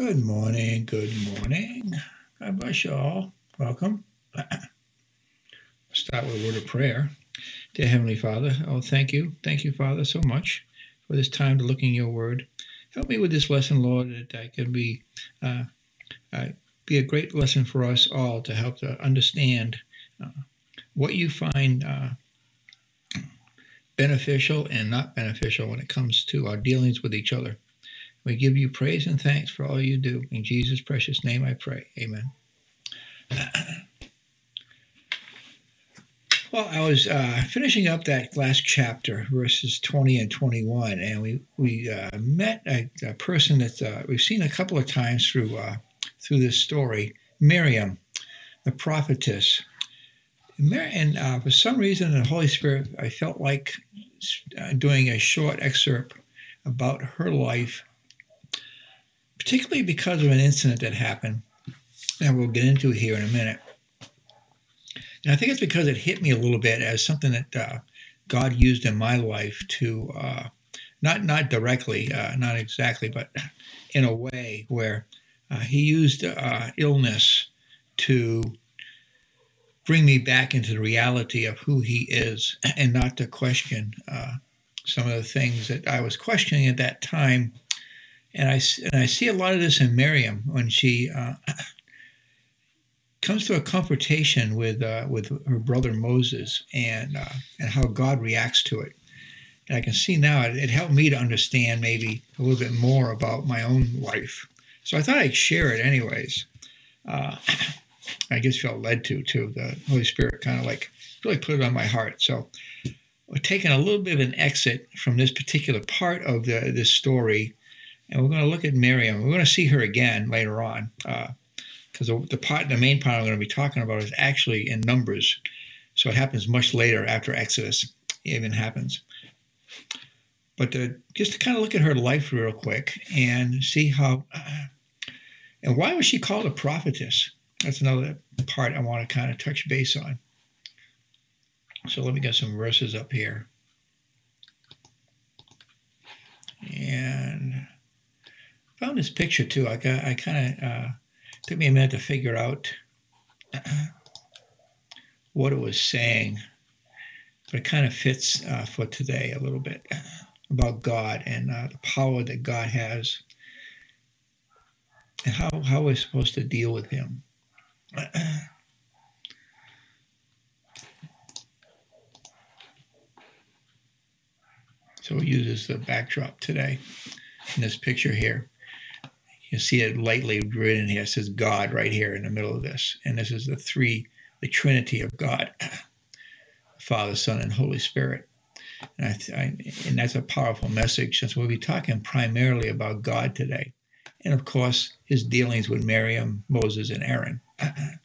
Good morning, good morning. God bless you all. Welcome. Start with a word of prayer. Dear Heavenly Father, oh, thank you. Thank you, Father, so much for this time to look in your word. Help me with this lesson, Lord, that I can be, uh, uh, be a great lesson for us all to help to understand uh, what you find uh, beneficial and not beneficial when it comes to our dealings with each other. We give you praise and thanks for all you do. In Jesus' precious name I pray. Amen. Well, I was uh, finishing up that last chapter, verses 20 and 21, and we we uh, met a, a, person that uh, we've seen a couple of times through uh, through this story, Miriam, the prophetess. And uh, for some reason, the Holy Spirit, I felt like uh, doing a short excerpt about her life particularly because of an incident that happened that we'll get into here in a minute. And I think it's because it hit me a little bit as something that uh, God used in my life to, uh, not not directly, uh, not exactly, but in a way where uh, He used uh, illness to bring me back into the reality of who He is, and not to question uh, some of the things that I was questioning at that time and I and I see a lot of this in Miriam when she uh, comes to a confrontation with uh, with her brother Moses and uh, and how God reacts to it. And I can see now it, it, helped me to understand maybe a little bit more about my own life. So I thought I'd share it anyways. Uh, I just felt led to too. The Holy Spirit kind of like really put it on my heart. So we're taking a little bit of an exit from this particular part of the this story and we're going to look at Miriam. We're going to see her again later on, because uh, the, the part, the main part I'm going to be talking about is actually in Numbers, so it happens much later after Exodus even happens. But to, just to kind of look at her life real quick and see how, uh, and why was she called a prophetess? That's another part I want to kind of touch base on. So let me get some verses up here. Found this picture too. I got, I kind of uh, took me a minute to figure out what it was saying, but it kind of fits uh, for today a little bit about God and uh, the power that God has and how, how we're supposed to deal with Him. so we use this as the backdrop today in this picture here. You see it lightly written here. It says God right here in the middle of this. And this is the three, the Trinity of God Father, Son, and Holy Spirit. And, I, I, and that's a powerful message since we'll be talking primarily about God today. And of course, his dealings with Miriam, Moses, and Aaron. and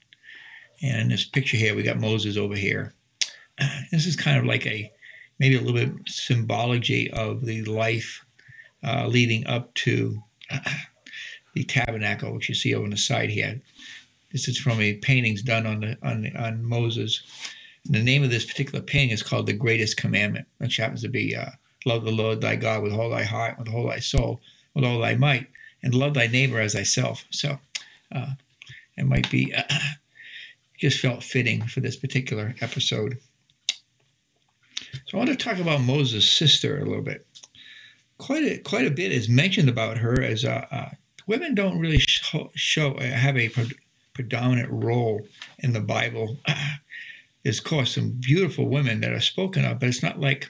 in this picture here, we got Moses over here. This is kind of like a maybe a little bit symbology of the life uh, leading up to the tabernacle, which you see over on the side here. This is from a paintings done on the, on, on Moses. And the name of this particular painting is called the Greatest Commandment, which happens to be uh, love the Lord thy God with all thy heart, with all thy soul, with all thy might, and love thy neighbor as thyself. So uh, it might be uh, just felt fitting for this particular episode. So I want to talk about Moses' sister a little bit. Quite a, quite a bit is mentioned about her as a, a women don't really show, show uh, have a pre- predominant role in the Bible. There's, of course, some beautiful women that are spoken of, but it's not like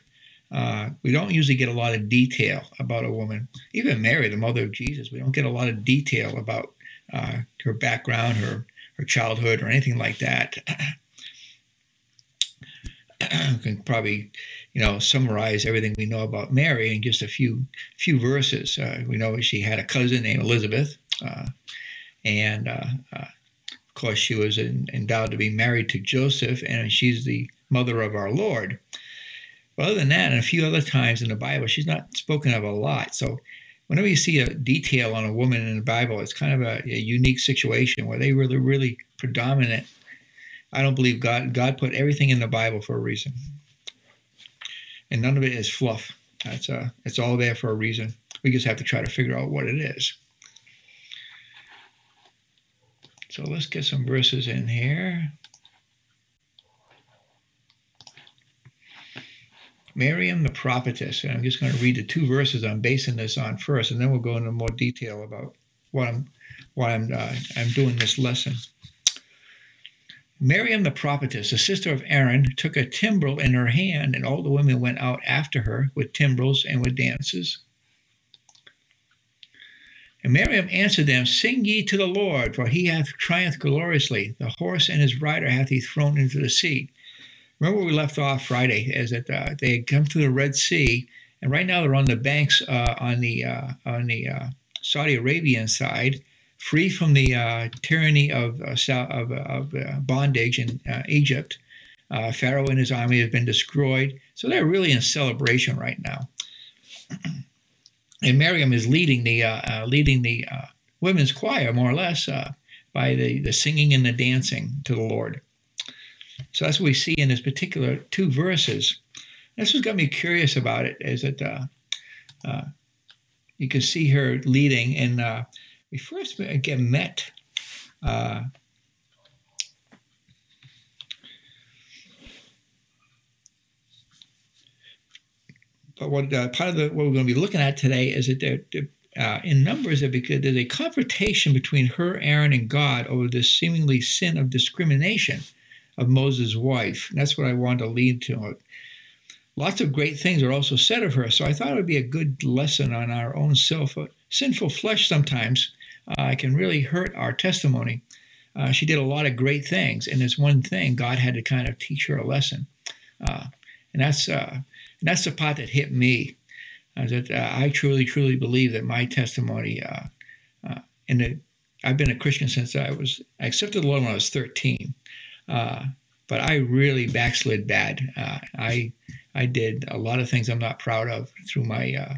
uh, we don't usually get a lot of detail about a woman. Even Mary, the mother of Jesus, we don't get a lot of detail about uh, her background, her her childhood, or anything like that. can probably you know, summarize everything we know about Mary in just a few few verses. Uh, we know she had a cousin named Elizabeth, uh, and uh, uh of course she was endowed to be married to Joseph, and she's the mother of our Lord. But other than that, and a few other times in the Bible, she's not spoken of a lot. So whenever you see a detail on a woman in the Bible, it's kind of a, a unique situation where they were the really predominant. I don't believe God God put everything in the Bible for a reason and none of it is fluff. It's uh, it's all there for a reason. We just have to try to figure out what it is. So let's get some verses in here. Miriam the prophetess, and I'm just going to read the two verses I'm basing this on first, and then we'll go into more detail about what I'm why I'm uh, I'm doing this lesson. Miriam the prophetess, the sister of Aaron, took a timbrel in her hand, and all the women went out after her with timbrels and with dances. And Miriam answered them, Sing ye to the Lord, for he hath triumphed gloriously. The horse and his rider hath he thrown into the sea. Remember we left off Friday, is that uh, they had come through the Red Sea, and right now they're on the banks uh, on the uh, on the uh, Saudi Arabian side, free from the uh, tyranny of uh, of, of bondage in Egypt. Pharaoh and his army have been destroyed, so they're really in celebration right now. and Miriam is leading the leading the women's choir more or less by the, the singing and the dancing to the Lord. So that's what we see in this particular two verses. This has got me curious about it, is that uh, uh, you can see her leading, and uh, we first again met. Uh, but what uh, part of the, what we're going to be looking at today is that there, uh, in Numbers, because there's a confrontation between her, Aaron, and God over this seemingly sin of discrimination of Moses' wife. And that's what I wanted to lead to. Lots of great things are also said of her, so I thought it would be a good lesson on our own self. Sinful flesh sometimes uh, can really hurt our testimony. Uh, she did a lot of great things, and there's one thing God had to kind of teach her a lesson, uh, and that's uh, and that's the part that hit me. that uh, I truly, truly believe that my testimony, uh, and I've been a Christian since I was I accepted the Lord when I was 13. Uh, but I really backslid bad. Uh, I I did a lot of things I'm not proud of through my uh,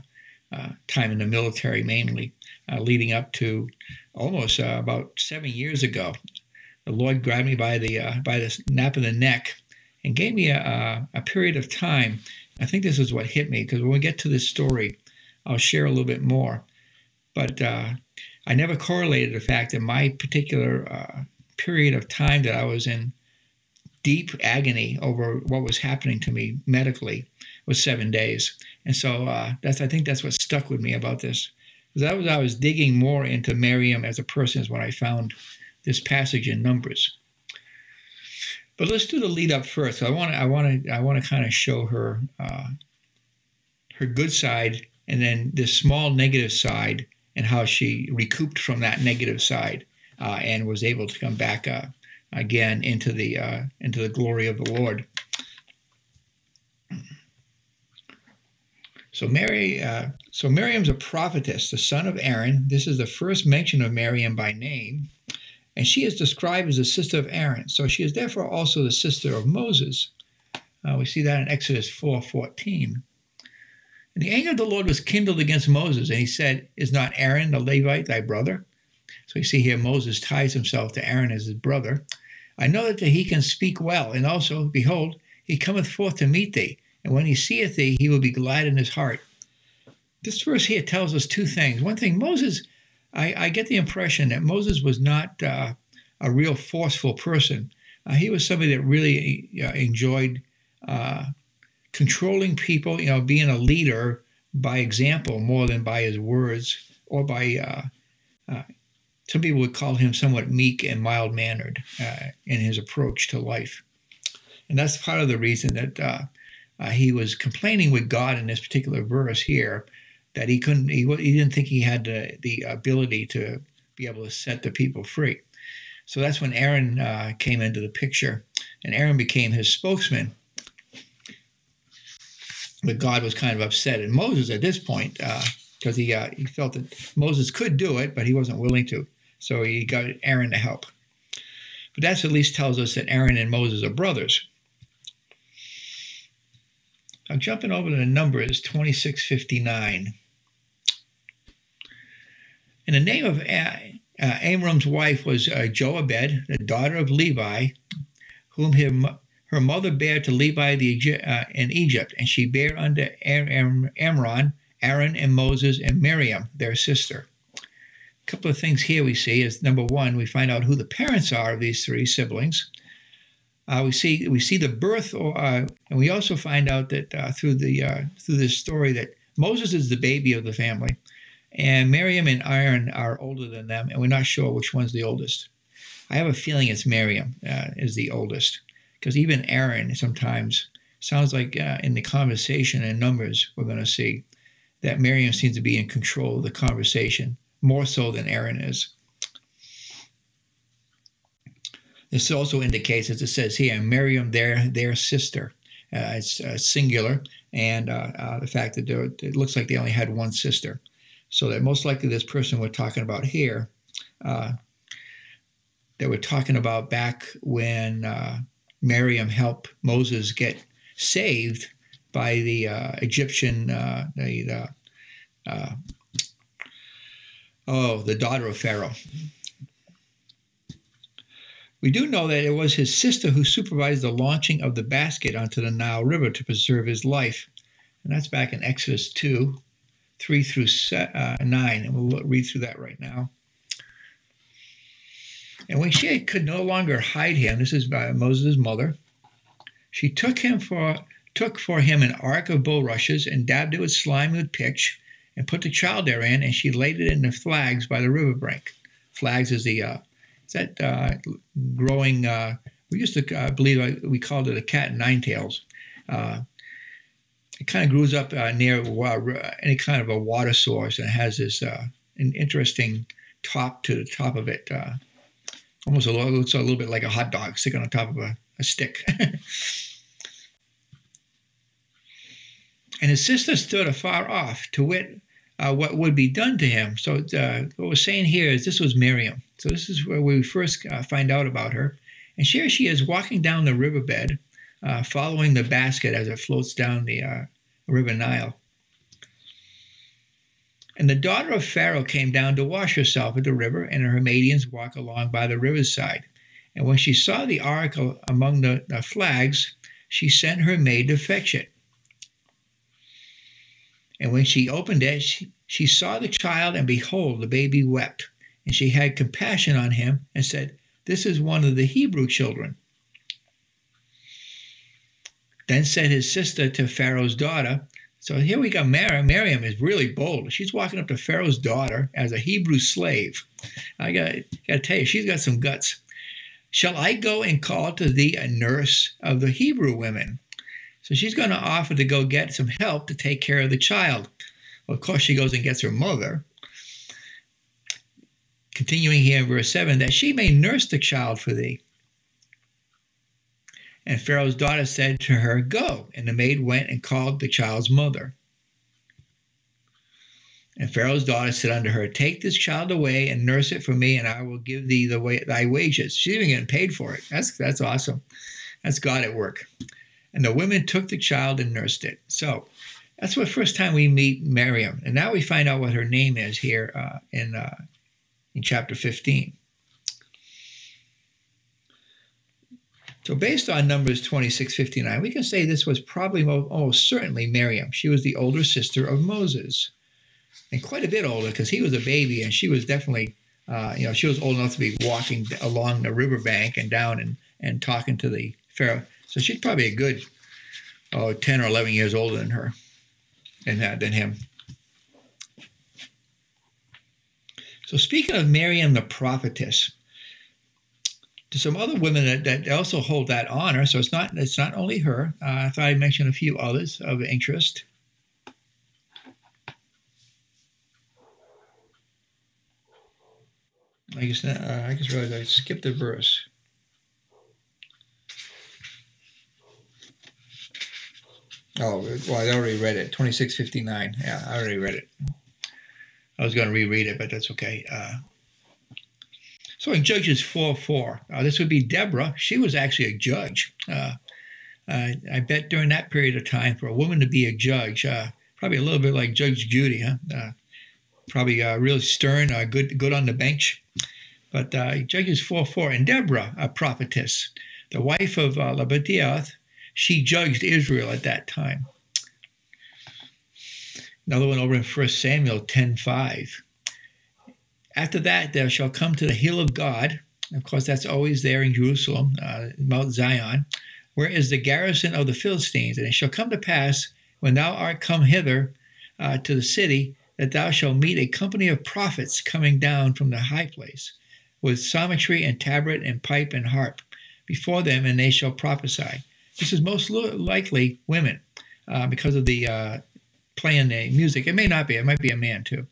uh time in the military, mainly uh, leading up to almost uh, about seven years ago. The Lord grabbed me by the by the nape of the neck and gave me a, a period of time. I think this is what hit me because when we get to this story, I'll share a little bit more. But I never correlated the fact that my particular period of time that I was in deep agony over what was happening to me medically was seven days. And so uh, that's I think that's what stuck with me about this. That was I was digging more into Miriam as a person is when I found this passage in Numbers. But let's do the lead up first. I want to I want to I want to kind of show her uh, her good side and then this small negative side and how she recouped from that negative side uh, and was able to come back uh, again into the uh, into the glory of the Lord. So Mary, uh, so Miriam's a prophetess, the son of Aaron. This is the first mention of Miriam by name, and she is described as the sister of Aaron. So she is therefore also the sister of Moses. Uh, we see that in Exodus 4:14. And the anger of the Lord was kindled against Moses, and he said, "Is not Aaron the Levite thy brother?" So you see here Moses ties himself to Aaron as his brother. I know that he can speak well, and also, behold, he cometh forth to meet thee, and when he seeth thee, he will be glad in his heart. This verse here tells us two things. One thing, Moses, I, I get the impression that Moses was not uh, a real forceful person. Uh, he was somebody that really uh, enjoyed uh, controlling people, you know, being a leader by example more than by his words or by uh, uh, some people would call him somewhat meek and mild mannered in his approach to life. And that's part of the reason that uh, he was complaining with God in this particular verse here that he couldn't, he, he didn't think he had the, the ability to be able to set the people free. So that's when Aaron uh, came into the picture, and Aaron became his spokesman. But God was kind of upset. And Moses, at this point, because uh, he uh, he felt that Moses could do it, but he wasn't willing to. So he got Aaron to help. But that at least tells us that Aaron and Moses are brothers. Now jumping over to the Numbers 2659. And the name of uh, Amram's wife was uh, Jochebed, the daughter of Levi, whom him, her mother bare to Levi the, uh, in Egypt, and she bare unto Amram, Aaron, and Moses, and Miriam, their sister. A couple of things here we see is number one, we find out who the parents are of these three siblings. Uh, we see we see the birth, uh, and we also find out that uh, through the uh, through this story that Moses is the baby of the family, and Miriam and Aaron are older than them, and we're not sure which one's the oldest. I have a feeling it's Miriam uh, is the oldest, because even Aaron sometimes sounds like uh, in the conversation and numbers we're going to see that Miriam seems to be in control of the conversation more so than Aaron is. This also indicates, as it says here, Miriam, their their sister. Uh, it's uh, singular, and uh, uh the fact that it looks like they only had one sister. So that most likely this person we're talking about here, uh, that we're talking about back when uh, Miriam helped Moses get saved by the Egyptian, the, the oh, the daughter of Pharaoh. We do know that it was his sister who supervised the launching of the basket onto the Nile River to preserve his life. And that's back in Exodus 2, 3 through uh, 9. And we'll read through that right now. And when she could no longer hide him, this is by Moses' mother, she took him for took for him an ark of bulrushes and dabbed it with slime with pitch and put the child therein, and she laid it in the flags by the river brink. Flags is the uh, is that uh, growing? Uh, we used to uh, believe uh, we called it a cat and nine tails. Uh, it kind of grows up uh, near any kind of a water source and has this an interesting top to the top of it. almost a little, looks a little bit like a hot dog sticking on top of a, a stick. and his sister stood afar off to wit uh, what would be done to him. So uh, what we're saying here is this was Miriam. So this is where we first uh, find out about her. And here she is walking down the riverbed, uh, following the basket as it floats down the uh, River Nile. And the daughter of Pharaoh came down to wash herself at the river, and her maidens walk along by the riverside. And when she saw the ark among the, the flags, she sent her maid to fetch it. And when she opened it, she, she saw the child, and behold, the baby wept. And she had compassion on him and said, This is one of the Hebrew children. Then said his sister to Pharaoh's daughter, so here we got Miriam. Miriam is really bold. She's walking up to Pharaoh's daughter as a Hebrew slave. I got, to tell you, she's got some guts. Shall I go and call to thee a nurse of the Hebrew women? So she's going to offer to go get some help to take care of the child. Well, of course, she goes and gets her mother. Continuing here in verse 7 that she may nurse the child for thee. And Pharaoh's daughter said to her, Go. And the maid went and called the child's mother. And Pharaoh's daughter said unto her, Take this child away and nurse it for me, and I will give thee the way, thy wages. She's even getting paid for it. That's that's awesome. That's God at work. And the women took the child and nursed it. So that's the first time we meet Miriam. And now we find out what her name is here uh, in, uh, in chapter 15. So based on Numbers 26, 59, we can say this was probably almost certainly Miriam. She was the older sister of Moses. And quite a bit older because he was a baby and she was definitely, uh, you know, she was old enough to be walking along the riverbank and down and, and talking to the Pharaoh. So she's probably a good oh, 10 or 11 years older than her, than, that, than him. So speaking of Miriam the prophetess, to some other women that, that also hold that honor. So it's not it's not only her. Uh, I thought I'd mention a few others of interest. I guess uh, I just realized I skipped a verse. Oh, well, I already read it. 2659. Yeah, I already read it. I was going to reread it, but that's okay. Uh, so in Judges 4 4, uh, this would be Deborah. She was actually a judge. Uh, I bet during that period of time, for a woman to be a judge, uh, probably a little bit like Judge Judy, huh? Uh, probably uh, really stern, good, good on the bench. But Judges 4 4, and Deborah, a prophetess, the wife of uh, she judged Israel at that time. Another one over in 1 Samuel 10:5. After that, thou shalt come to the hill of God. Of course, that's always there in Jerusalem, uh, Mount Zion, where is the garrison of the Philistines. And it shall come to pass, when thou art come hither uh, to the city, that thou shalt meet a company of prophets coming down from the high place, with psaltery and tabret and pipe and harp before them, and they shall prophesy. This is most likely women uh, because of the uh, playing the music. It may not be. It might be a man too.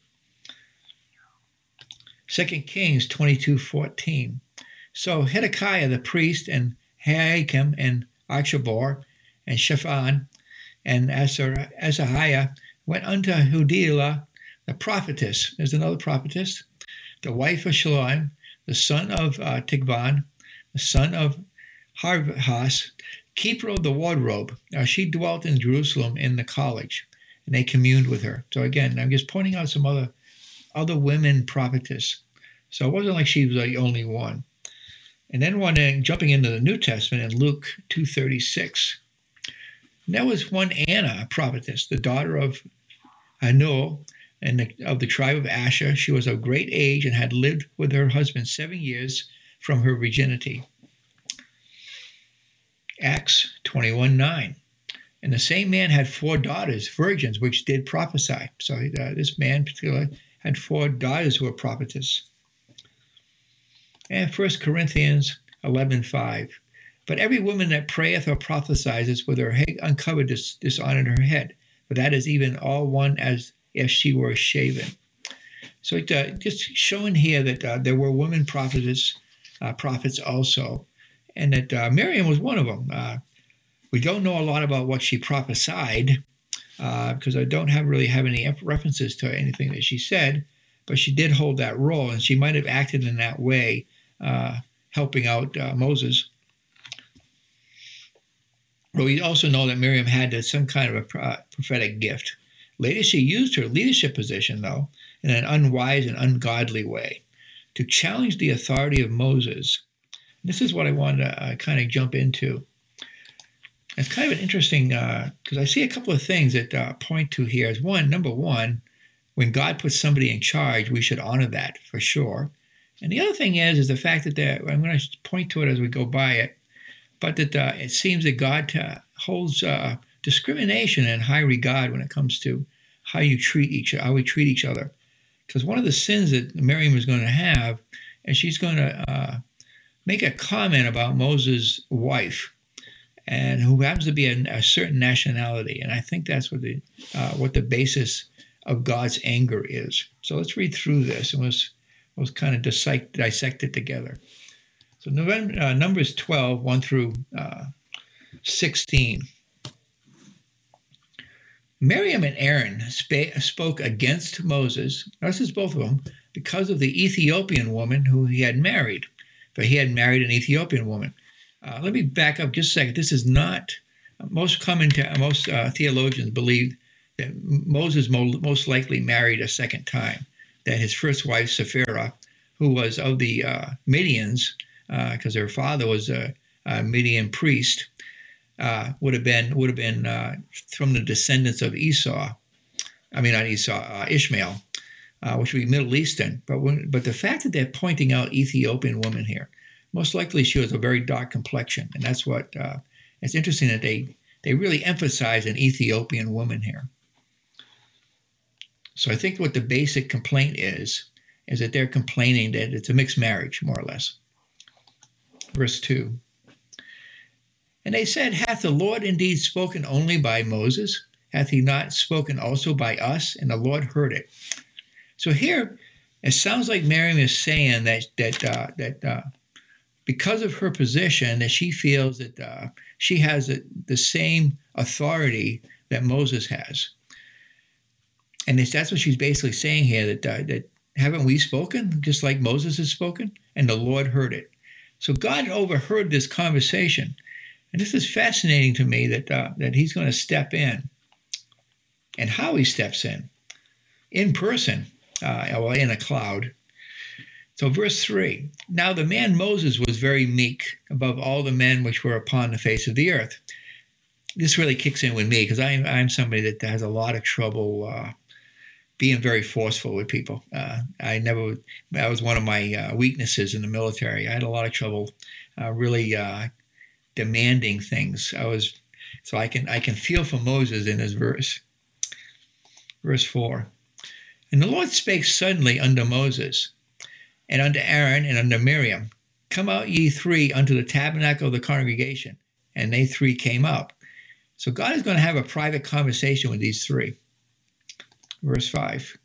Second Kings 22:14. So Hezekiah the priest and Ahikam and Akshabor and Shaphan and Asahiah went unto Huldah the prophetess. There's another prophetess, the wife of Shallum, the son of uh, Tikvah, the son of Harhas, keeper of the wardrobe. Now she dwelt in Jerusalem in the college, and they communed with her. So again, I'm just pointing out some other other women prophetess. So it wasn't like she was the only one. And then one day, jumping into the New Testament in Luke 2.36, there was one Anna, a prophetess, the daughter of Phanuel, and the, of the tribe of Asher. She was of great age and had lived with her husband seven years from her virginity. Acts 21 9. And the same man had four daughters, virgins, which did prophesy. So uh, this man, particularly, had four daughters who were prophetess. And 1 Corinthians 11 5. But every woman that prayeth or prophesieth with her head uncovered dis- dishonored her head, for that is even all one as if she were shaven. So it, uh, just showing here that uh, there were women prophetess, uh, prophets also, and that uh, Miriam was one of them. Uh, we don't know a lot about what she prophesied because uh, I don't have really have any references to anything that she said, but she did hold that role, and she might have acted in that way, uh, helping out uh, Moses. But we also know that Miriam had some kind of a prophetic gift. Later, she used her leadership position, though, in an unwise and ungodly way to challenge the authority of Moses this is what I wanted to uh, kind of jump into. It's kind of an interesting because uh, I see a couple of things that uh, point to here. Is one, number one, when God puts somebody in charge, we should honor that for sure. And the other thing is, is the fact that I'm going to point to it as we go by it, but that uh, it seems that God uh, holds uh, discrimination in high regard when it comes to how you treat each, how we treat each other. Because one of the sins that Miriam is going to have, and she's going to make a comment about Moses' wife, and who happens to be a, a certain nationality. And I think that's what the uh, what the basis of God's anger is. So let's read through this and let's let's kind of dissect, dissect it together. So November, uh, Numbers 12, 1 through uh, 16. Miriam and Aaron sp- spoke against Moses, this is both of them, because of the Ethiopian woman who he had married but he had married an Ethiopian woman. Uh, let me back up just a second. This is not most common. Most uh, theologians believe that Moses most likely married a second time. That his first wife Sapphira, who was of the uh, Midians, because uh, her father was a, a Midian priest, uh, would have been would have been uh, from the descendants of Esau. I mean, not Esau, Ishmael uh, which would be Middle Eastern. But when, but the fact that they're pointing out Ethiopian woman here, most likely she was a very dark complexion, and that's what uh, it's interesting that they they really emphasize an Ethiopian woman here. So I think what the basic complaint is is that they're complaining that it's a mixed marriage, more or less. Verse two. And they said, Hath the Lord indeed spoken only by Moses? Hath he not spoken also by us? And the Lord heard it. So here, it sounds like Miriam is saying that that uh, that uh, because of her position, that she feels that uh, she has a, the same authority that Moses has, and that's what she's basically saying here. That uh, that haven't we spoken just like Moses has spoken, and the Lord heard it. So God overheard this conversation, and this is fascinating to me that uh, that He's going to step in, and how He steps in, in person uh, well, in a cloud. So, verse 3 Now the man Moses was very meek above all the men which were upon the face of the earth. This really kicks in with me because I'm, I'm somebody that has a lot of trouble uh, being very forceful with people. Uh, I never, that was one of my uh, weaknesses in the military. I had a lot of trouble uh, really uh, demanding things. I was, so I can, I can feel for Moses in this verse. Verse 4 And the Lord spake suddenly unto Moses, and unto Aaron, and unto Miriam, Come out ye three unto the tabernacle of the congregation. And they three came out. So God is going to have a private conversation with these three. Verse 5.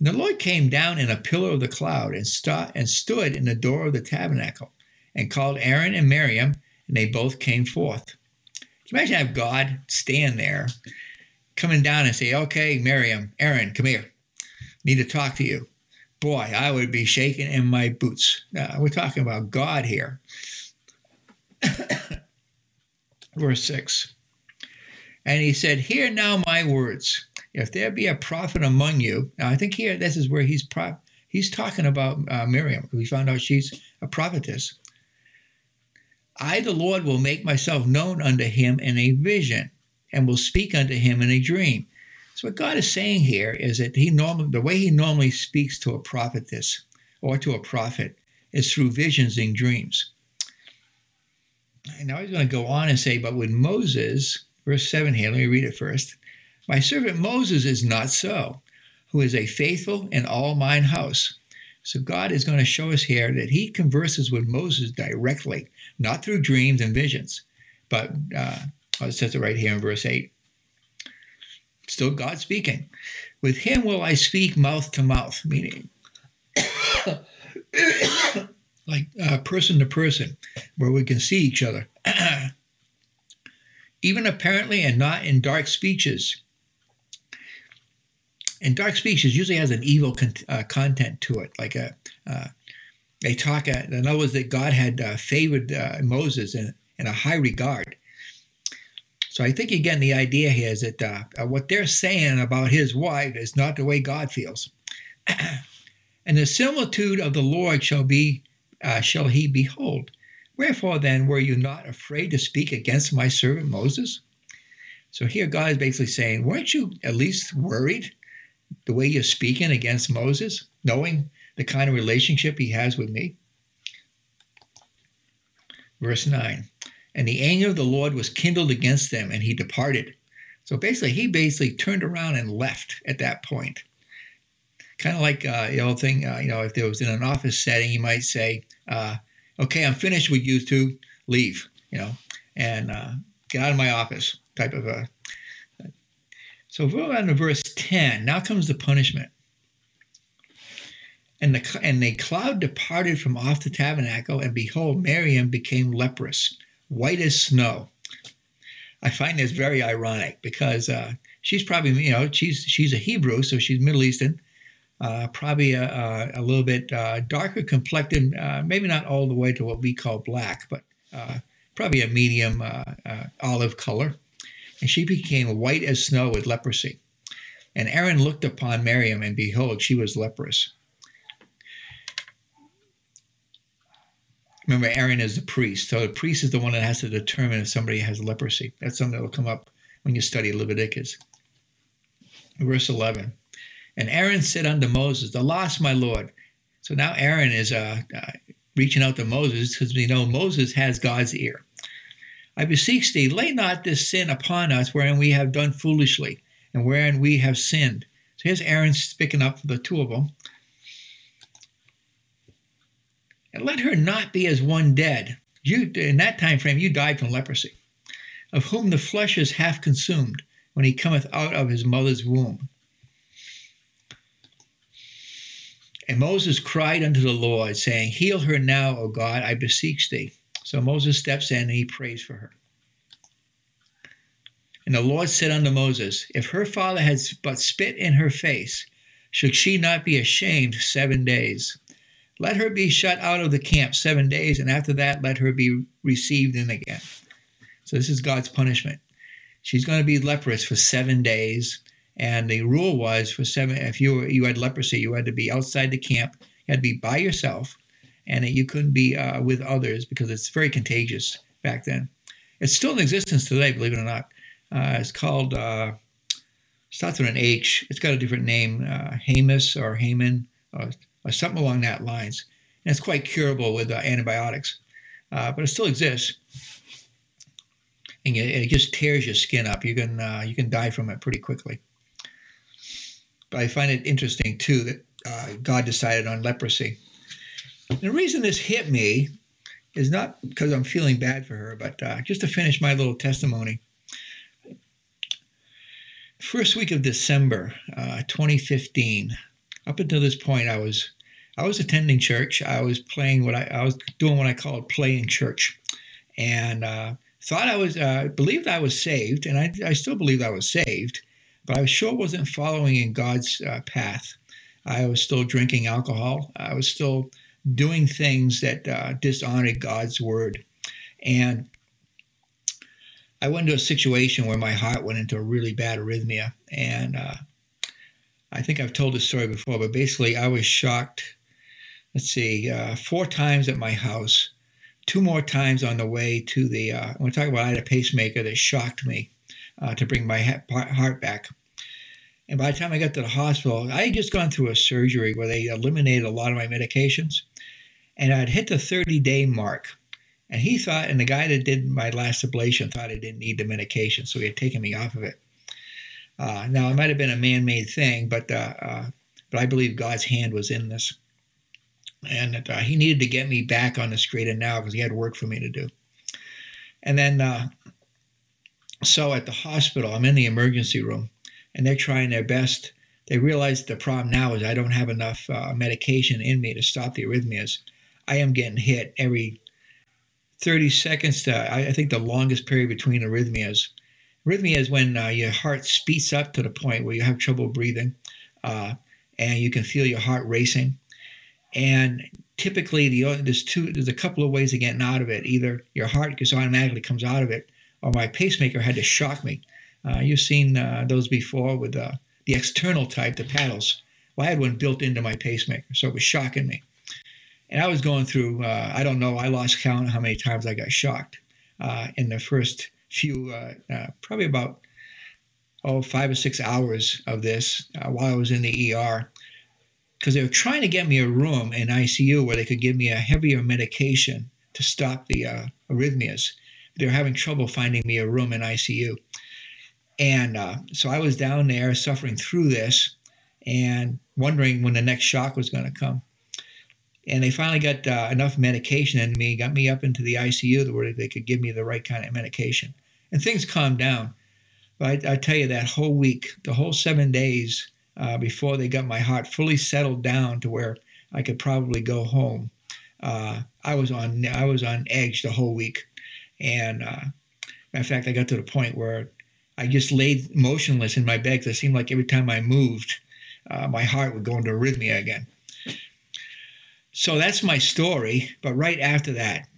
And the Lord came down in a pillar of the cloud and, st- and stood in the door of the tabernacle and called Aaron and Miriam, and they both came forth. Can you imagine have God stand there, coming down and say, Okay, Miriam, Aaron, come here. Need to talk to you. Boy, I would be shaking in my boots. Uh, we're talking about God here. Verse 6. And he said, Hear now my words. If there be a prophet among you, now I think here this is where he's pro- he's talking about uh, Miriam. We found out she's a prophetess. I, the Lord, will make myself known unto him in a vision, and will speak unto him in a dream. So what God is saying here is that he normally the way he normally speaks to a prophetess or to a prophet is through visions and dreams. And now he's going to go on and say, but with Moses, verse 7 here, let me read it first. My servant Moses is not so, who is a faithful in all mine house. So God is going to show us here that he converses with Moses directly, not through dreams and visions, but uh, it says it right here in verse 8. Still God speaking. With him will I speak mouth to mouth, meaning like uh, person to person, where we can see each other. Even apparently and not in dark speeches. And dark speeches usually has an evil con- uh, content to it, like a uh, they talk. In other words, that God had uh, favored uh, Moses in, in a high regard, so I think again the idea here is that uh, uh, what they're saying about his wife is not the way God feels. and the similitude of the Lord shall be uh, shall he behold. Wherefore then were you not afraid to speak against my servant Moses? So here God is basically saying, weren't you at least worried the way you're speaking against Moses, knowing the kind of relationship he has with me? Verse 9 and the anger of the Lord was kindled against them, and he departed. So basically, he basically turned around and left at that point. Kind of like uh, the old thing, uh, you know, if there was in an office setting, you might say, uh, "Okay, I'm finished with you two. Leave," you know, and uh, get out of my office. Type of a. So we go on to verse 10, now comes the punishment. And the and the cloud departed from off the tabernacle, and behold, Miriam became leprous white as snow. I find this very ironic because uh, she's probably, you know, she's she's a Hebrew, so she's Middle Eastern, uh, probably a, a, a, little bit uh, darker complected, uh, maybe not all the way to what we call black, but uh, probably a medium uh, olive color. And she became white as snow with leprosy. And Aaron looked upon Miriam, and behold, she was leprous. Remember, Aaron is the priest. So the priest is the one that has to determine if somebody has leprosy. That's something that will come up when you study Leviticus. Verse 11. And Aaron said unto Moses, The lost, my Lord. So now Aaron is uh, uh, reaching out to Moses because we know Moses has God's ear. I beseech thee, lay not this sin upon us wherein we have done foolishly and wherein we have sinned. So here's Aaron speaking up for the two of them. And let her not be as one dead. You in that time frame you died from leprosy, of whom the flesh is half consumed when he cometh out of his mother's womb. And Moses cried unto the Lord, saying, Heal her now, O God, I beseech thee. So Moses steps in and he prays for her. And the Lord said unto Moses, If her father has but spit in her face, should she not be ashamed seven days? Let her be shut out of the camp seven days, and after that, let her be received in again. So, this is God's punishment. She's going to be leprous for seven days. And the rule was for seven, if you, were, you had leprosy, you had to be outside the camp, you had to be by yourself, and you couldn't be uh, with others because it's very contagious back then. It's still in existence today, believe it or not. Uh, it's called uh, starts with an H. It's got a different name, uh, Hamus or Haman, or, something along that lines. And it's quite curable with uh, antibiotics, uh, but it still exists. And it, just tears your skin up. You can uh, you can die from it pretty quickly. But I find it interesting too that uh, God decided on leprosy. the reason this hit me is not because I'm feeling bad for her, but uh, just to finish my little testimony first week of December, uh, 2015. Up until this point, I was I was attending church. I was playing what I, I was doing what I called playing church, and uh, thought I was uh, believed I was saved, and I, I still believed I was saved, but I sure wasn't following in God's uh, path. I was still drinking alcohol. I was still doing things that uh, dishonored God's word, and I went into a situation where my heart went into a really bad arrhythmia, and uh, I think I've told this story before, but basically I was shocked. Let's see, uh, four times at my house, two more times on the way to the. Uh, when we talk about I had a pacemaker that shocked me uh, to bring my heart back. And by the time I got to the hospital, I had just gone through a surgery where they eliminated a lot of my medications, and I'd hit the 30 day mark. And he thought, and the guy that did my last ablation thought I didn't need the medication, so he had taken me off of it. Uh, now it might have been a man-made thing, but uh, uh, but I believe God's hand was in this, and uh, He needed to get me back on the straight and now because He had work for me to do. And then, uh, so at the hospital, I'm in the emergency room, and they're trying their best. They realize the problem now is I don't have enough uh, medication in me to stop the arrhythmias. I am getting hit every 30 seconds to, I think, the longest period between arrhythmias. Arrhythmia is when uh, your heart speeds up to the point where you have trouble breathing uh, and you can feel your heart racing. And typically, the, there's two, there's a couple of ways of getting out of it. Either your heart just automatically comes out of it, or my pacemaker had to shock me. Uh, you've seen uh, those before with uh, the external type, the paddles. Well, I had one built into my pacemaker, so it was shocking me. And I was going through, uh, I don't know, I lost count how many times I got shocked uh, in the first few, uh, probably about, oh, five or six hours of this while I was in the ER. Because they were trying to get me a room in ICU where they could give me a heavier medication to stop the uh, arrhythmias. They were having trouble finding me a room in ICU. And so I was down there suffering through this and wondering when the next shock was going to come and they finally got uh, enough medication in me, got me up into the ICU the where they could give me the right kind of medication, and things calmed down. But I, I tell you, that whole week, the whole seven days uh, before they got my heart fully settled down to where I could probably go home, uh, I was on I was on edge the whole week, and uh, of fact, I got to the point where I just laid motionless in my bed because it seemed like every time I moved, uh, my heart would go into arrhythmia again. So that's my story. But right after that,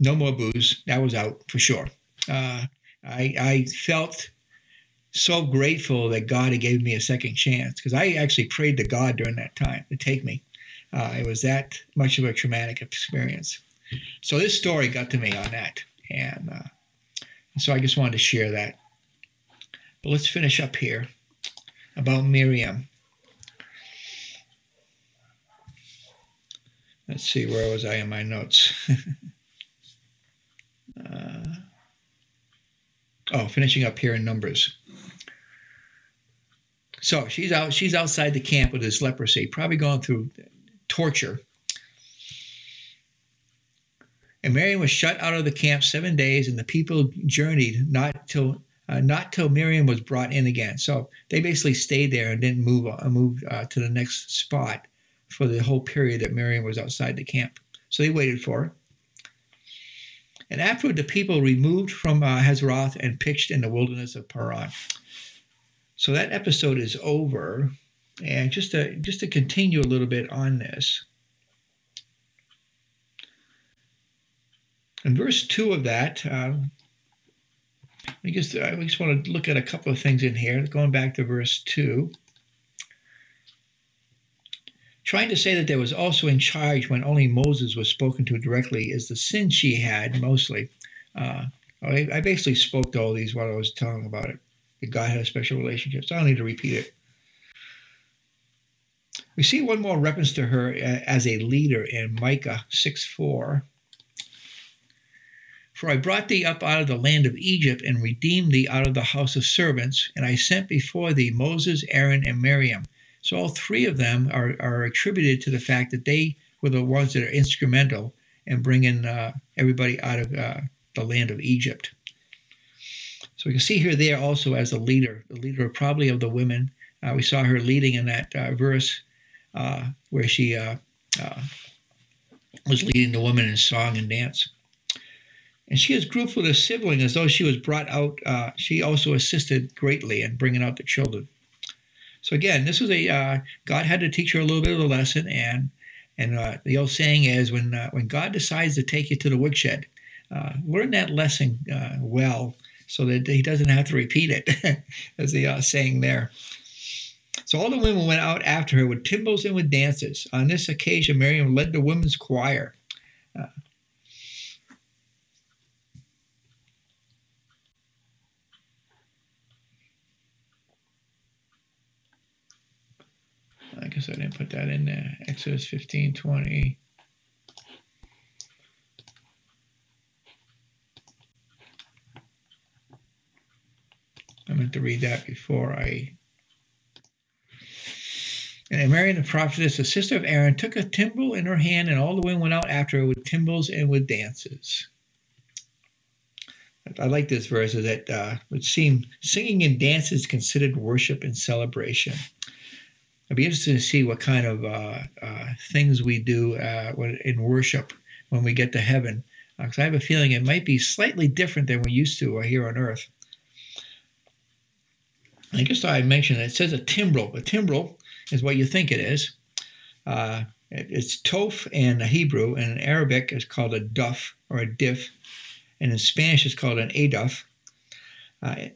no more booze. That was out for sure. Uh, I, I felt so grateful that God had gave me a second chance because I actually prayed to God during that time to take me. Uh, it was that much of a traumatic experience. So this story got to me on that, and uh, so I just wanted to share that. But let's finish up here about Miriam. Let's see, where was I in my notes? uh, oh, finishing up here in Numbers. So she's out. She's outside the camp with this leprosy, probably going through torture. And Miriam was shut out of the camp seven days, and the people journeyed not till uh, not till Miriam was brought in again. So they basically stayed there and didn't move uh, move uh, to the next spot for the whole period that Miriam was outside the camp. So they waited for her. And afterward, the people removed from uh, and pitched in the wilderness of Paran. So that episode is over. And just to just to continue a little bit on this, in verse two of that, uh, I guess I just want to look at a couple of things in here. Going back to verse two trying to say that there was also in charge when only Moses was spoken to directly is the sin she had mostly. Uh, I, I, basically spoke to all these while I was telling about it. That God had a special relationship. So I don't need to repeat it. We see one more reference to her as a leader in Micah 6 4. For I brought thee up out of the land of Egypt and redeemed thee out of the house of servants, and I sent before thee Moses, Aaron, and Miriam. So all three of them are, are attributed to the fact that they were the ones that are instrumental in bringing uh, everybody out of uh, the land of Egypt. So we can see her there also as a leader, the leader probably of the women. Uh, we saw her leading in that uh, verse uh, where she uh, was leading the women in song and dance. And she is grouped with a sibling as though she was brought out. Uh, she also assisted greatly in bringing out the children. So again, this was a uh, God had to teach her a little bit of a lesson, and and uh, the old saying is when uh, when God decides to take you to the woodshed, uh, learn that lesson uh, well so that He doesn't have to repeat it, as the saying there. So all the women went out after her with timbrels and with dances. On this occasion, Miriam led the women's choir. Uh, I guess I didn't put that in there. Exodus 15, 20. I meant to read that before I. And Miriam the prophetess, the sister of Aaron, took a timbrel in her hand, and all the women went out after her with timbrels and with dances. I like this verse that uh, would seem singing and dance is considered worship and celebration. I'd be interested to see what kind of uh, uh, things we do uh, in worship when we get to heaven, because uh, I have a feeling it might be slightly different than we used to here on earth. I guess I mentioned it says a timbrel. A timbrel is what you think it is. Uh, it's tof in Hebrew, and in Arabic it's called a duff or a diff, and in Spanish it's called an aduff. Uh,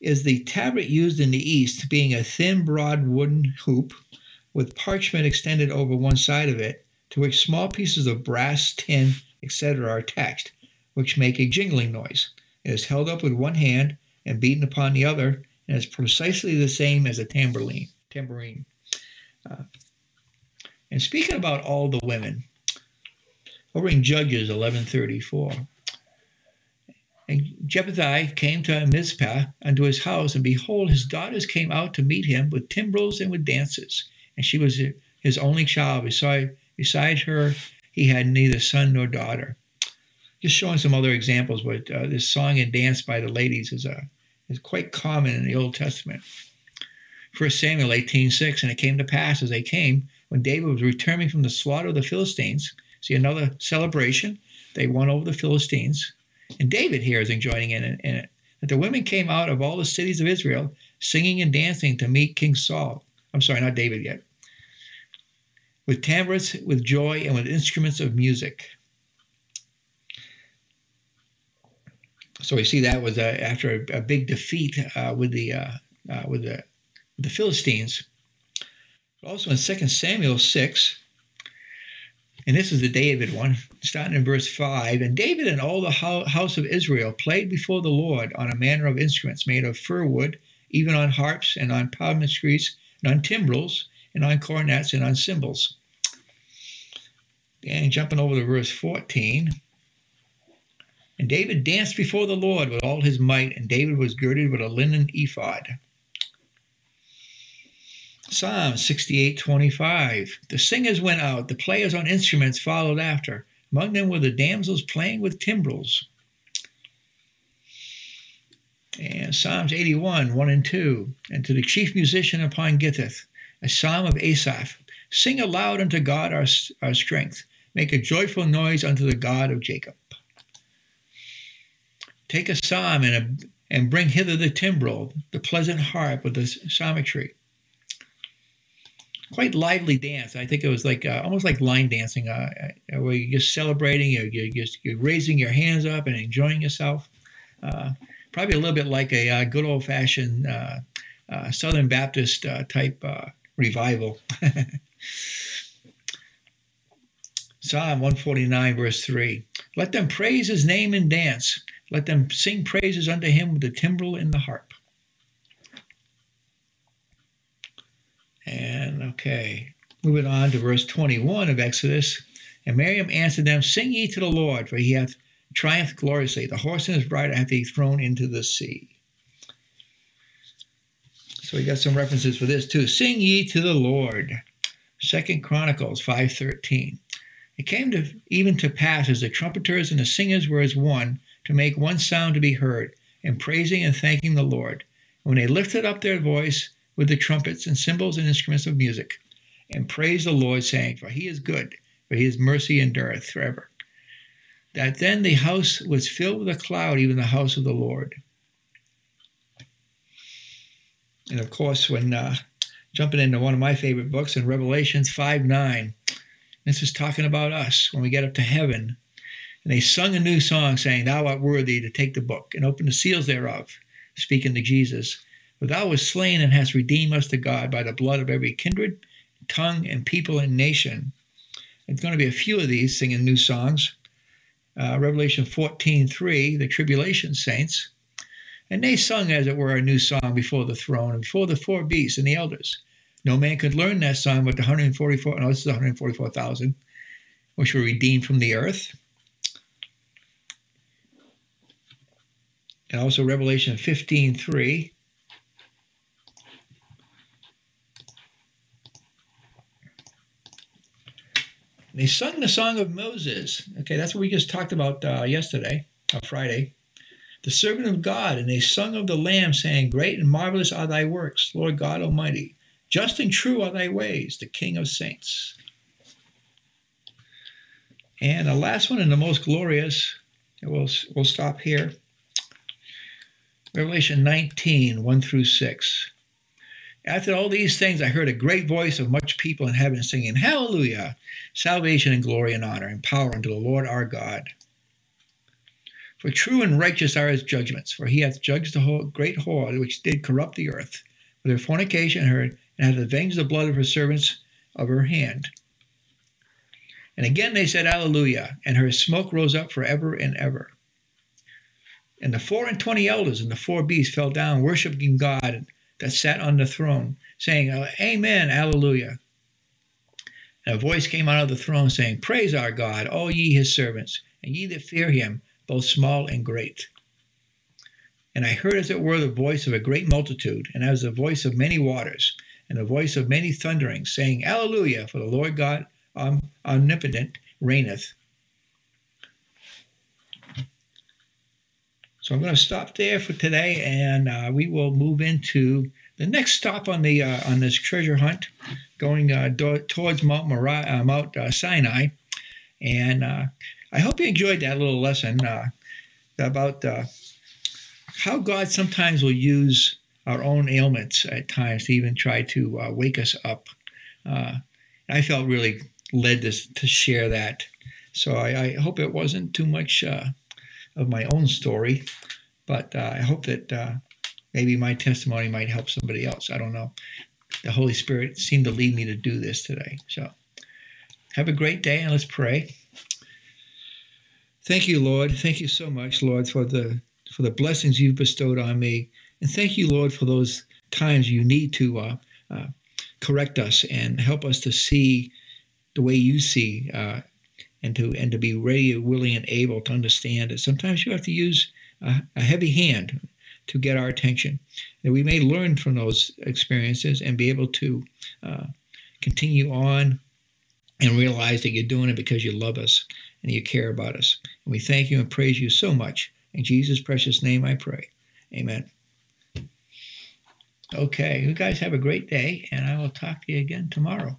is the tabret used in the East, being a thin, broad wooden hoop with parchment extended over one side of it, to which small pieces of brass, tin, etc., are attached, which make a jingling noise. It is held up with one hand and beaten upon the other, and is precisely the same as a tambourine. tambourine. Uh, and speaking about all the women, over in Judges 11:34, and Jephthah came to Mizpah unto his house, and behold, his daughters came out to meet him with timbrels and with dances. And she was his only child. Beside, beside her, he had neither son nor daughter. Just showing some other examples, but uh, this song and dance by the ladies is, uh, is quite common in the Old Testament. 1 Samuel 18:6, and it came to pass as they came, when David was returning from the slaughter of the Philistines, see another celebration, they won over the Philistines and David here is joining in, in it. That the women came out of all the cities of Israel singing and dancing to meet King Saul. I'm sorry, not David yet. With tambourines, with joy, and with instruments of music. So we see that was uh, after a, a, big defeat uh, with the uh, uh with the the Philistines. Also in 2 Samuel 6, and this is the David one, starting in verse 5. And David and all the house of Israel played before the Lord on a manner of instruments made of fir wood, even on harps and on psalteries and on timbrels and on cornets and on cymbals. And jumping over to verse 14. And David danced before the Lord with all his might, and David was girded with a linen ephod. Psalm 68:25. The singers went out, the players on instruments followed after. Among them were the damsels playing with timbrels. And Psalms 81, 1 and 2. And to the chief musician upon Gittith, a psalm of Asaph. Sing aloud unto God our, our strength. Make a joyful noise unto the God of Jacob. Take a psalm and, a, and bring hither the timbrel, the pleasant harp with the psaltery quite lively dance. I think it was like uh, almost like line dancing, uh, uh where you're just celebrating, you're, you're, just, you're raising your hands up and enjoying yourself. Uh, probably a little bit like a uh, good old fashioned uh, Southern Baptist type revival. Psalm 149, verse 3. Let them praise his name and dance. Let them sing praises unto him with the timbrel and the harp. And okay, moving on to verse 21 of Exodus. And Miriam answered them, Sing ye to the Lord, for he hath triumphed gloriously. The horse and his rider hath he thrown into the sea. So we got some references for this too. Sing ye to the Lord. Second Chronicles 5.13. It came to even to pass as the trumpeters and the singers were as one, to make one sound to be heard, in praising and thanking the Lord. And when they lifted up their voice with the trumpets and cymbals and instruments of music, and praised the Lord, saying, For he is good, for his mercy endureth forever. That then the house was filled with a cloud, even the house of the Lord. And of course, when uh, jumping into one of my favorite books in Revelations 5 9, this is talking about us when we get up to heaven. And they sung a new song, saying, Thou art worthy to take the book and open the seals thereof, speaking to Jesus. For thou wast slain and hast redeemed us to God by the blood of every kindred, tongue, and people and nation. It's going to be a few of these singing new songs. Uh, Revelation 14:3, the tribulation saints. And they sung, as it were, a new song before the throne and before the four beasts and the elders. No man could learn that song but the 144, no, this is 144,000, which were redeemed from the earth. And also Revelation 15:3. They sung the song of Moses. Okay, that's what we just talked about uh, yesterday, uh, Friday. The servant of God, and they sung of the Lamb, saying, Great and marvelous are thy works, Lord God Almighty. Just and true are thy ways, the King of saints. And the last one, and the most glorious, we'll, we'll stop here. Revelation 19, 1 through 6. After all these things, I heard a great voice of much people in heaven singing, Hallelujah! Salvation and glory and honor and power unto the Lord our God. For true and righteous are his judgments, for he hath judged the whole great whore which did corrupt the earth with her fornication her, and hath avenged the blood of her servants of her hand. And again they said, Alleluia, and her smoke rose up for ever and ever. And the four and twenty elders and the four beasts fell down, worshiping God that sat on the throne, saying, Amen, Alleluia. And a voice came out of the throne saying, Praise our God, all ye his servants, and ye that fear him, both small and great. And I heard as it were the voice of a great multitude, and as the voice of many waters, and the voice of many thunderings, saying, Alleluia, for the Lord God omnipotent reigneth. So I'm going to stop there for today, and uh, we will move into the next stop on the uh, on this treasure hunt, going uh, do- towards Mount, uh, Mount uh, Sinai. And uh, I hope you enjoyed that little lesson about how God sometimes will use our own ailments at times to even try to wake us up. I felt really led to, to share that. So I, I hope it wasn't too much of my own story, but uh, I hope that uh, maybe my testimony might help somebody else. I don't know. The Holy Spirit seemed to lead me to do this today. So have a great day and let's pray. Thank you, Lord. Thank you so much, Lord, for the for the blessings you've bestowed on me, and thank you, Lord, for those times you need to uh, uh, correct us and help us to see the way you see uh, and to and to be ready, willing, and able to understand that sometimes you have to use a, a heavy hand to get our attention. That we may learn from those experiences and be able to uh, continue on and realize that you're doing it because you love us and you care about us. And we thank you and praise you so much. In Jesus' precious name I pray. Amen. Okay, you guys have a great day, and I will talk to you again tomorrow.